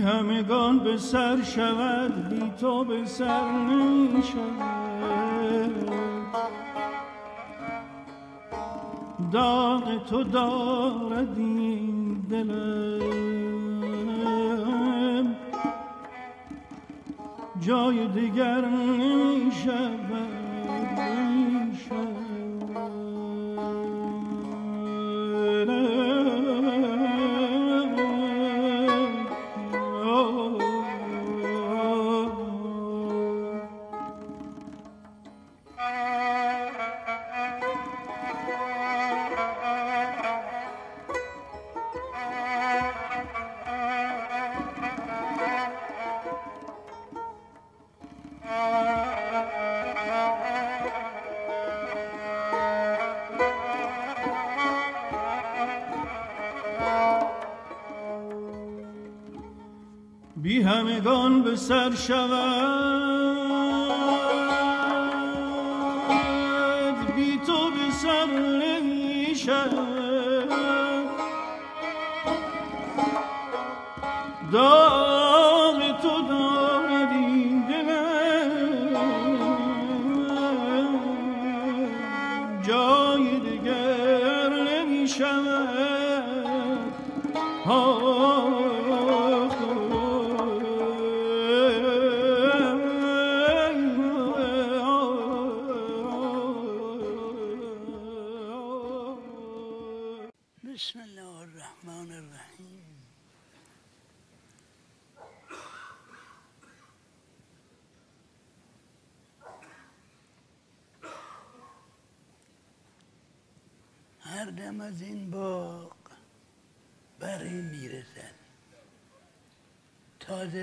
همگان به سر شود بی تو به سر نمی شود داغ تو دارد این دلم. جای دیگر نمی همگان به سر شود بی تو به سر نمی شود داغ تو دارد این دلم جای دیگر نمی شود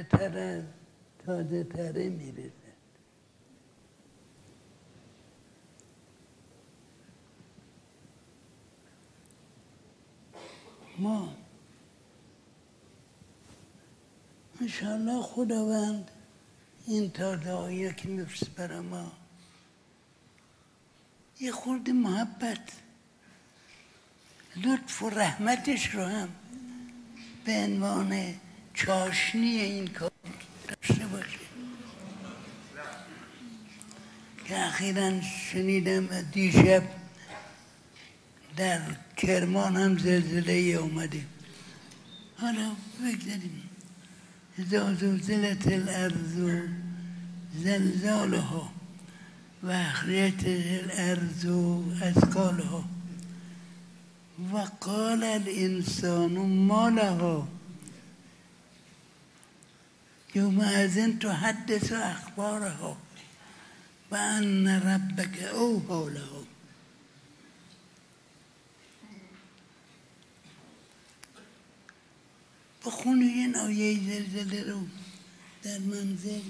تازه تر تازه تره می‌رسد ما انشاءالله خداوند این تازه که میفرست برای ما. یه خورده محبت لطف و رحمتش رو هم به عنوان چاشنی این کار داشته باشه. که اخیرا شنیدم دیشب در کرمان هم زلزله اومده. حالا بگذاریم. زلزلت الارض زلزالها و اخرجت الارض اثقالها و قال الانسان ما لها. يومئذ تحدث اخبارها و ان ربك اوحى لها بخونید این آیه زلزله رو در منزل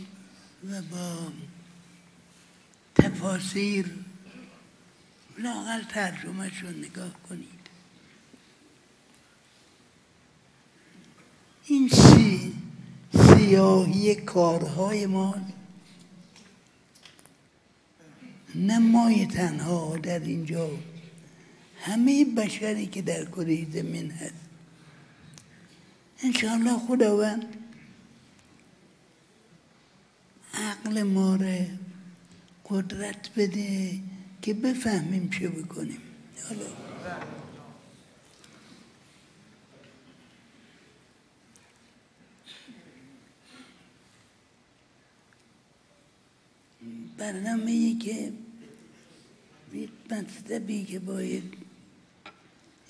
و با تفاسیر لاقل ترجمه رو نگاه کنید. این سی سیاهی کارهای ما. نه مای تنها در اینجا همه بشری که در کره زمین هست. انشاءالله خداوند عقل ما را قدرت بده که بفهمیم چه بکنیم. حالا برنامه ای که مطلبی که باید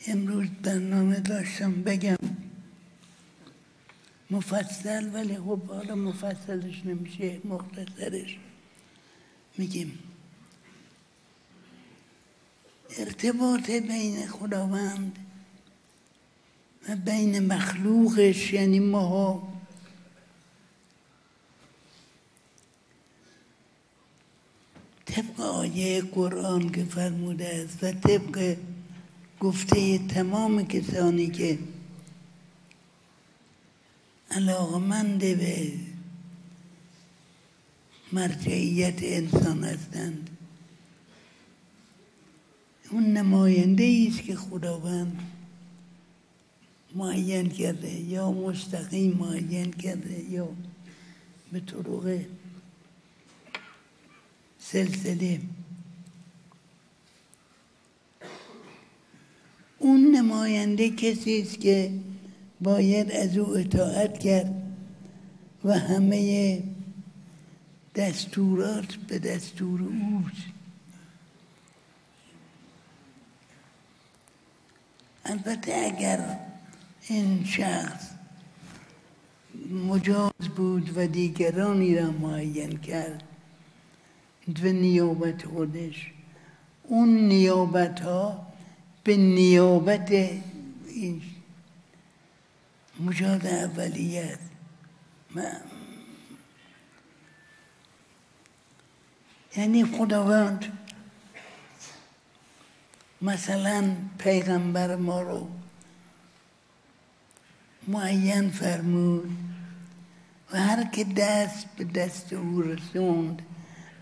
امروز برنامه داشتم بگم. مفصل ولی خب حالا مفصلش نمیشه مختصرش میگیم. ارتباط بین خداوند و بین مخلوقش یعنی ماها طبق آیه قرآن که فرموده است و طبق گفته تمام کسانی که علاقمند به مرجعیت انسان هستند اون نماینده است که خداوند معین کرده یا مستقیم معین کرده یا به طرق سلسله اون نماینده کسی است که باید از او اطاعت کرد و همه دستورات به دستور اوست البته اگر این شخص مجاز بود و دیگرانی را معین کرد و نیابت خودش. اون نیابت ها به نیابت این مجاز اولیت. یعنی خداوند مثلا پیغمبر ما رو معین فرمود و هر که دست به دست او رسوند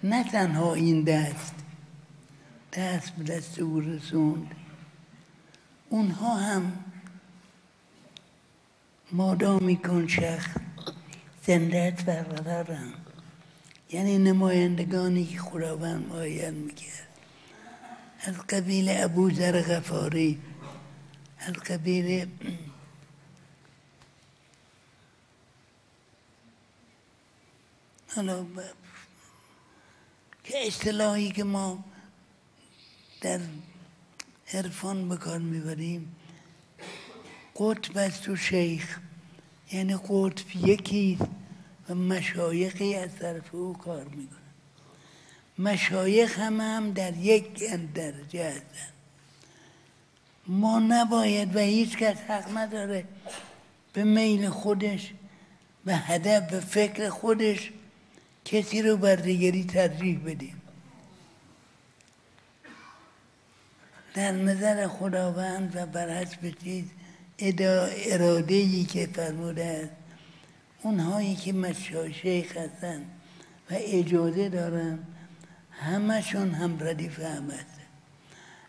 نه تنها این دست دست به دست او رسوند. اونها هم مادامی کن شخص زندت برقرارن. یعنی نمایندگانی که خداوند معین می‌کرد. از قبیل ابو ذر غفاری از قبیل حالا که اصطلاحی که ما در عرفان به کار می‌بریم قطب است و شیخ. یعنی قطب یکی و مشایخی از طرف او کار می‌کنه. مشایخ هم هم در یک درجه هستن. ما نباید و هیچ کس حق نداره به میل خودش به هدف به فکر خودش کسی رو بر دیگری ترجیح بدیم. در نظر خداوند و بر حسب چیز اراده ای که فرموده است اونهایی که مشایخ هستن و اجازه دارن همشون هم ردیف هم هستن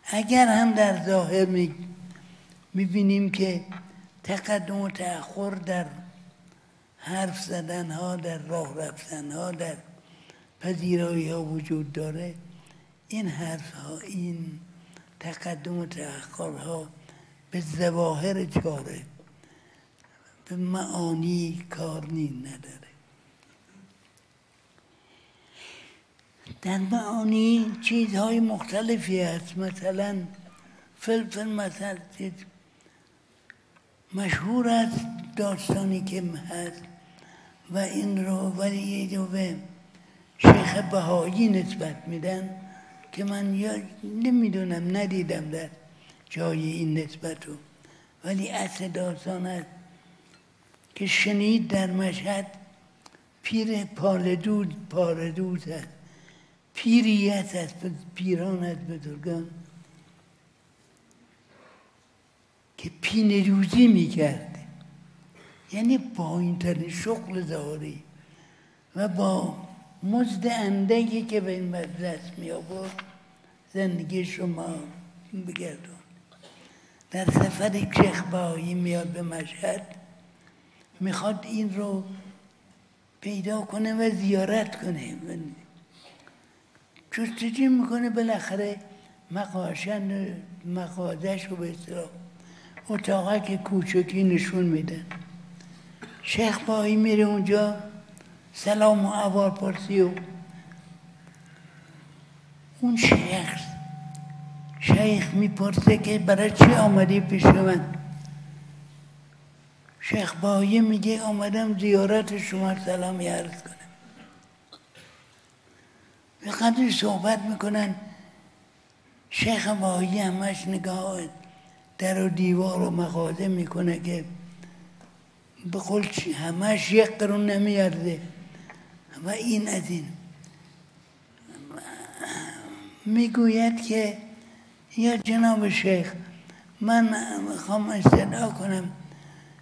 اگر هم در ظاهر می‌بینیم که تقدم و تأخر در حرف زدن ها در راه رفتن ها در پذیرایی ها وجود داره. این حرف ها این تقدم و تأخر ها به زواهر چاره به معانی کار نداره. در معانی چیزهای مختلفی هست. مثلا فلفل مثلا مشهور است داستانی که هست. و این رو ولی یه به شیخ بهایی نسبت میدن که من یا نمی‌دونم ندیدم در جای این نسبت رو. ولی اصل داستان است که شنید در مشهد پیر پاردود پاردود هست پیریت است پیران از بزرگان. که پین روزی می‌کرد. یعنی با این شغل ظاهری و با مزد اندگی که به این دست می آورد زندگی شما بگردون. در سفر شیخ بایی میاد به مشهد می‌خواد این رو پیدا کنه و زیارت کنه. جستجی می‌کنه بالاخره مقاشن مقادش رو به اصطلاح اتاقه که کوچکی نشون میدن شیخ بایی میره اونجا. سلام و عوار پرسی و اون شیخ شیخ می‌پرسه که برای چی آمدی پیش من؟ شیخ بایی میگه آمدم زیارت شما سلام عرض کنم. به قدر صحبت می‌کنن شیخ بایی همش نگاه در و دیوار و مغازه می‌کنه که به قول همش یک قرون نمیارده. و این از این. می‌گوید که یا جناب شیخ من می‌خوام استدعا کنم.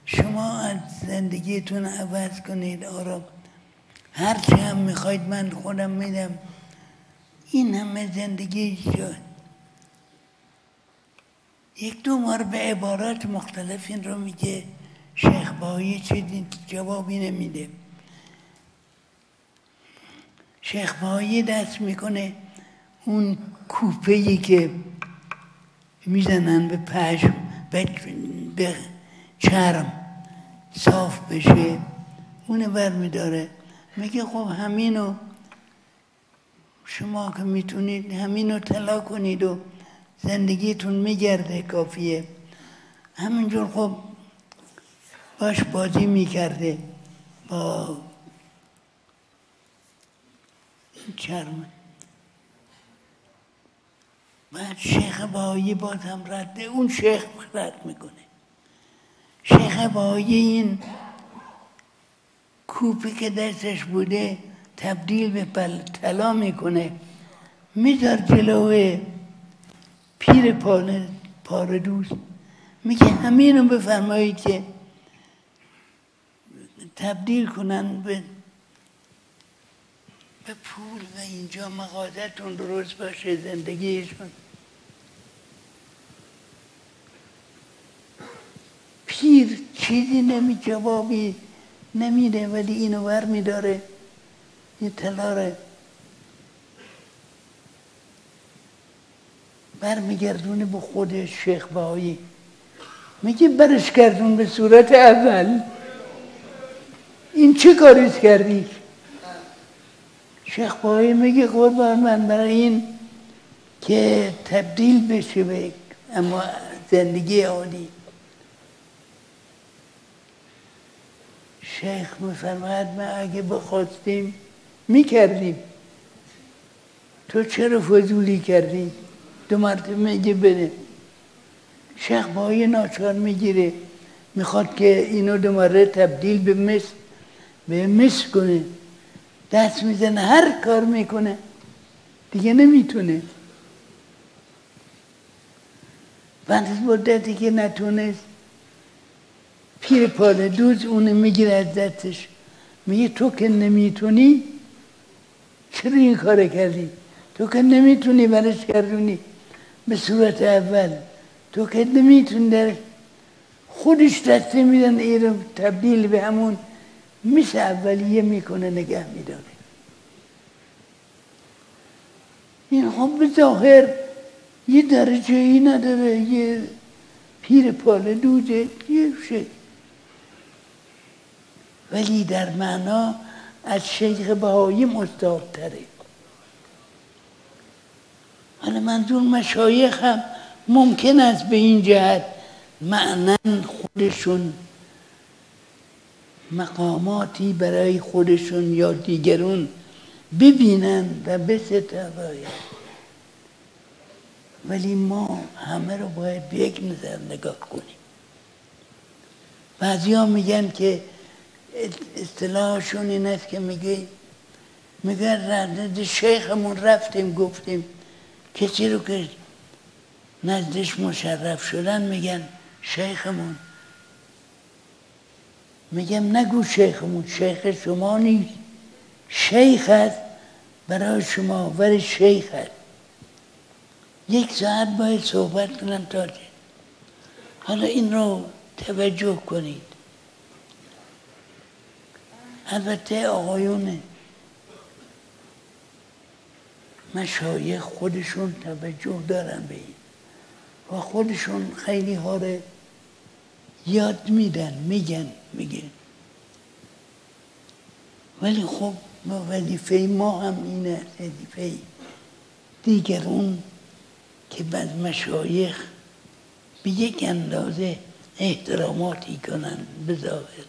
شما از زندگیتون عوض کنید آرام. هرچی هم می‌خواید من خودم میدم. این همه زندگی شد یک دو بار به عبارات مختلف این رو میگه. شیخ بایی چیزی جوابی نمیده. شیخ بایی دست می‌کنه. اون کوپه که می‌زنن به پشم به چرم صاف بشه اونو بر میداره میگه خب همینو شما که می‌تونید همینو طلا کنید و زندگیتون میگرده کافیه. همینجور خب باش بازی می‌کرده. با چرم. بعد شیخ بایی باز هم رده اون شیخ رد می‌کنه. شیخ بایی این کوپی که دستش بوده تبدیل به طلا می‌کنه. میذار جلوه پیر پار دوست. میگه همینو بفرمایید که تبدیل کنن به به پول و اینجا مغازتون درست باشه زندگیشون. پیر چیزی نمی جوابی نمیده ولی اینو ور میداره این تلاره برمیگردونه به خود شیخ بایی میگه برش کردون به صورت اول. این چه کاریست کردی؟ شیخ بایی میگه قربان من برای این که تبدیل بشه به اما زندگی عالی. شیخ میفرماید ما اگه بخواستیم می‌کردیم. تو چرا فضولی کردی؟ دو مرتبه میگه بده شیخ بایی ناچار می‌گیره. می‌خواد که اینو دو تبدیل به مس به مس کنه. دست می‌زنه هر کار می‌کنه. دیگه نمی‌تونه. بعد از مدتی که نتونست. پیر پاله دوز اونو می‌گیره از دستش. میگه تو که نمی‌تونی؟ چرا این کار کردی؟ تو که نمی‌تونی برش کردونی به صورت اول. تو که نمی‌تونی در خودش دسته میدن ای رو تبدیل به همون میشه اولیه می‌کنه نگه میداره. این خب به ظاهر یه درجه ای نداره یه پیر پاله دوزه یه شکل ولی در معنا از شیخ بهایی مستابتره حالا منظور مشایخ هم ممکن است به این جهت معنا خودشون مقاماتی برای خودشون یا دیگرون ببینن و بستواید ولی ما همه رو باید به یک نظر نگاه کنیم. بعضی ها میگن که اصطلاحشون این است که میگه میگه نزد شیخمون رفتیم گفتیم کسی رو که نزدش مشرف شدن میگن شیخمون. میگم نگو شیخمون شیخ شما نیست. شیخ هست برای شما ولی شیخ هست یک ساعت باید صحبت کنم تا حالا این رو توجه کنید. البته آقایون مشایخ خودشون توجه دارن به این. و خودشون خیلی ها یاد میدن میگن میگن. ولی خب وظیفه ما هم اینه وظیفه دیگرون که بعد مشایخ به یک اندازه احتراماتی کنن بظاهر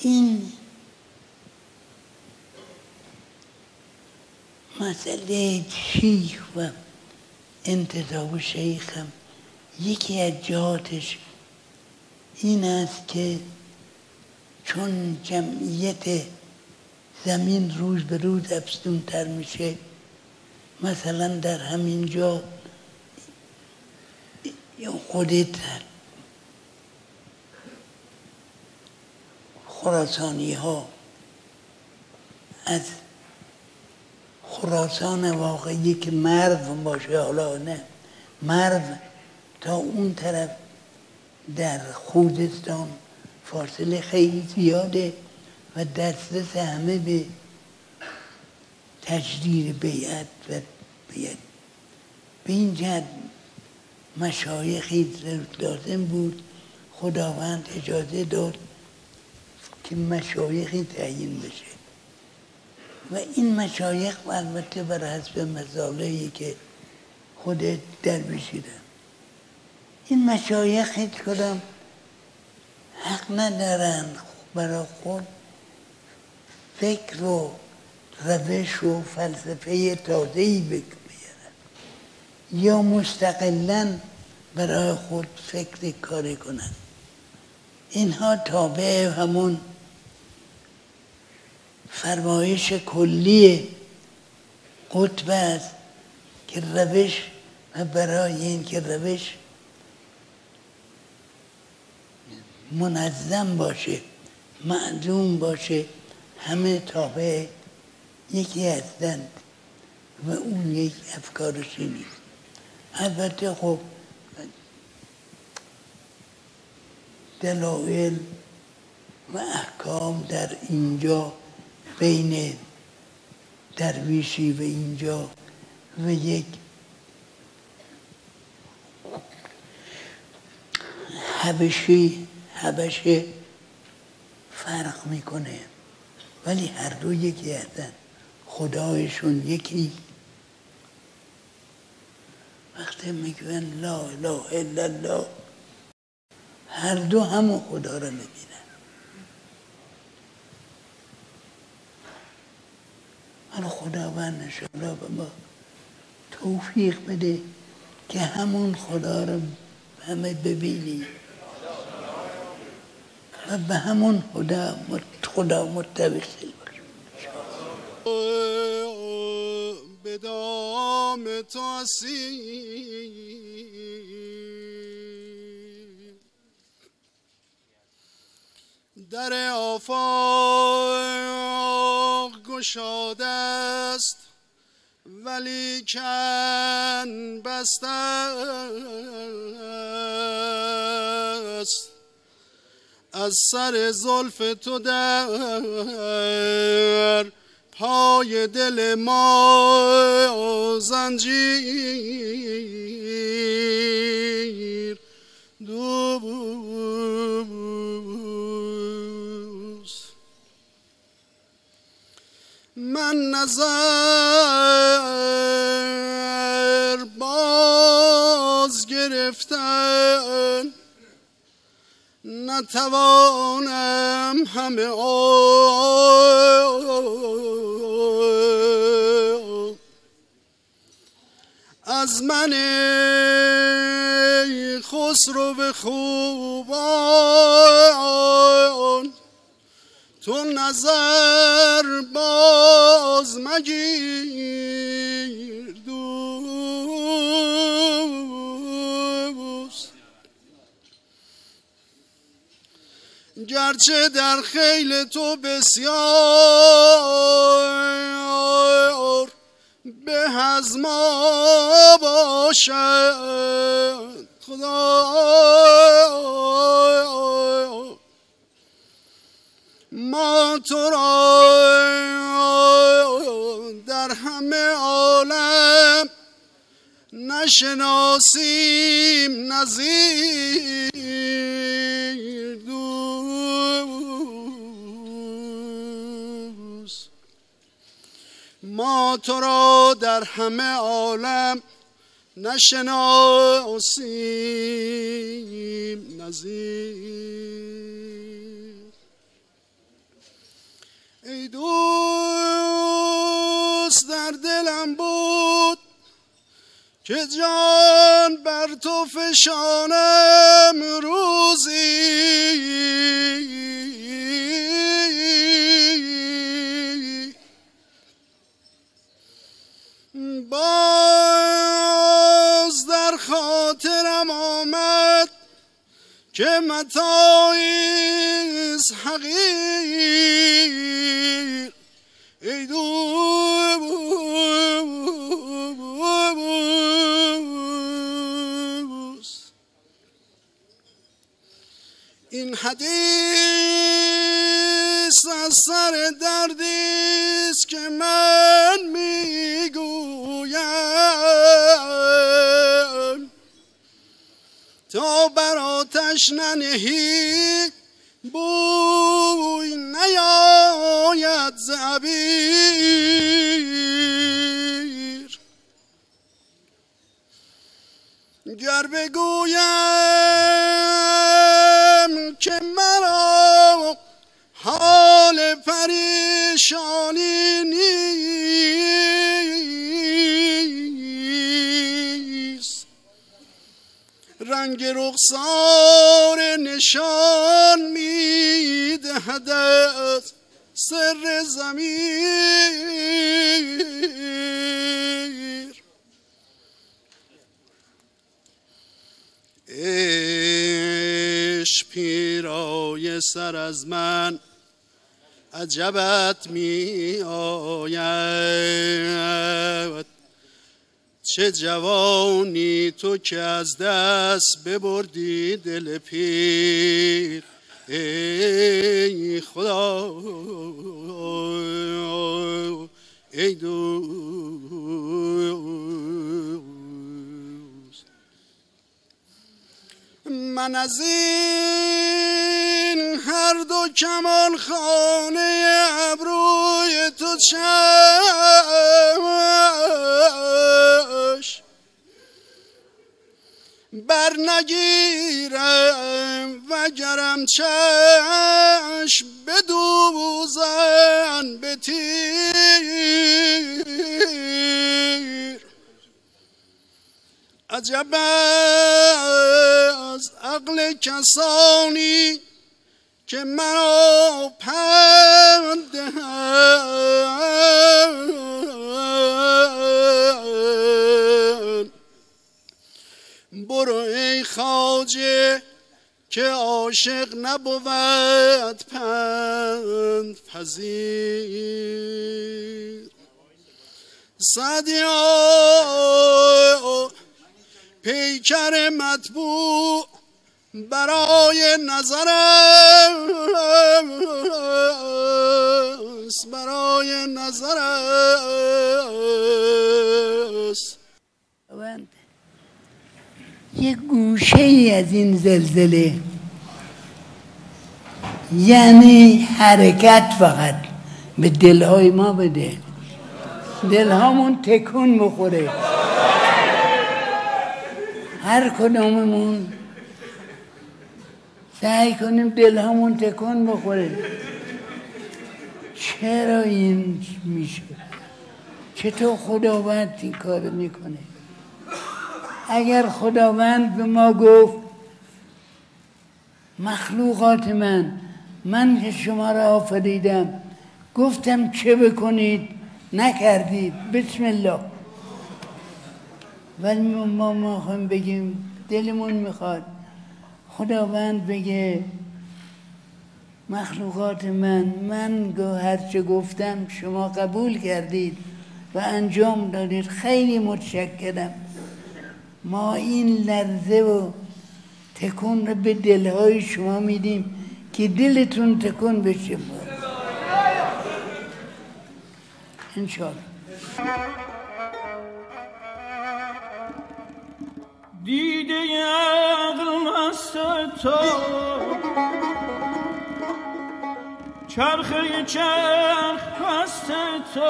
این مسئله شیخ و انتظاب شیخم. یکی از جهاتش این است که چون جمعیت زمین روز به روز تر میشه مثلا در همین جا خودت خراسانی ها از خراسان واقعی که مرد باشه حالا نه. مرد تا اون طرف در خوزستان فاصله خیلی زیاده و دسترس همه به تجدید بیعت و بیعت. به این جد مشایخی لازم بود خداوند اجازه داد که مشایخی تعیین بشه. و این مشایخ البته بر حسب مزالهی که خود درویشیدن این مشایخ هیچ کدام حق ندارن برای خود فکر و روش و فلسفه تازهی بیارن. یا مستقلا برای خود فکر کاری کنند. اینها تابع همون فرمایش کلی قطب است که روش و برای این که روش منظم باشه معلوم باشه همه تابع یکی هستند و اون یک افکارشی نیست. البته خب دلایل و احکام در اینجا بین درویشی و اینجا و یک حبشی حبشه فرق می‌کنه. ولی هر دو یکی هستن. خدایشون یکی. وقتی میگن لا اله الا الله هر دو همون خدا رو می‌بینن. حالا خداوند نشالا به ما توفیق بده که همون خدا رو همه ببینیم و به همون خدا خدا متوسل به دام تو در آفاق گشاده است ولی کن بسته است. از سر زلف تو در پای دل ما زنجیر. دوست نظر باز گرفتن نتوانم همه از من خسرو خوبان تو نظر باز مگیر دوست. گرچه در خیل تو بسیار به از ما باشد. خدا ما تو را در همه عالم نشناسیم نظیر دوست. ما تو را در همه عالم نشناسیم نظیر ای دوست در دلم بود که جان بر تو فشانم روزی. باز در خاطرم آمد که متاعیز حقیر دردیست که من می‌گویم. تا بر آتش ننهی بوی نیاید زبیر سر زمیر عشق پیرای سر از من عجبت می آید. چه جوانی تو که از دست ببردی دل پیر. ای خدا. ای دوست. من از این هر دو کمان خانه ابروی تو چشم بر نگیرم وگرم چشم بدوزن به تیر. عجب از عقل کسانی که مرا پند عاشق نبود پند پذیر. سعدیا پیکر مطبوع برای نظر است برای نظر است. یه گوشه ای از این زلزله یعنی حرکت فقط. به دلهای ما بده. دلهامون تکون بخوره. هر کداممون سعی کنیم دلهامون تکون بخوره. چرا این میشه؟ چطور خداوند این کار می‌کنه؟ اگر خداوند به ما گفت مخلوقات من من که شما را آفریدم گفتم چه بکنید؟ نکردید. بسم الله. ولی ما ما بگیم دلمون می‌خواد. خداوند بگه مخلوقات من من هرچه گفتم شما قبول کردید و انجام دادید. خیلی متشکرم. ما این لرزه و تکون رو به دلهای شما میدیم. که دلتون تکون بشه. انشاءالله. دیده عقل مست تو چرخه چرخ پست تو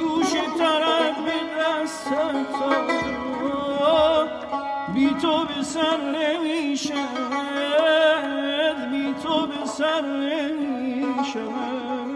گوش طرف به دست تو بی تو به سر نمی‌شد بی تو به سر شود